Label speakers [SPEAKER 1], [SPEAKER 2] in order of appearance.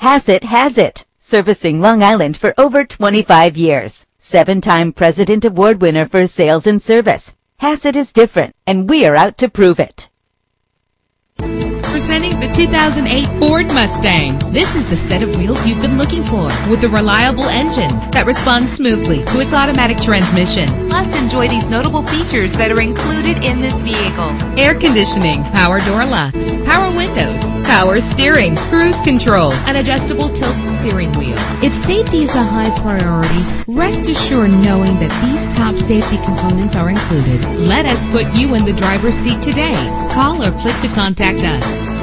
[SPEAKER 1] Hassett has it. Servicing Long Island for over 25 years. Seven-time President Award winner for sales and service. Hassett is different, and we are out to prove it.
[SPEAKER 2] Presenting the 2008 Ford Mustang. This is the set of wheels you've been looking for with a reliable engine that responds smoothly to its automatic transmission. Plus, enjoy these notable features that are included in this vehicle. Air conditioning, power door locks, power windows, power steering, cruise control, an adjustable tilt steering wheel. If safety is a high priority, rest assured knowing that these top safety components are included. Let us put you in the driver's seat today. Call or click to contact us.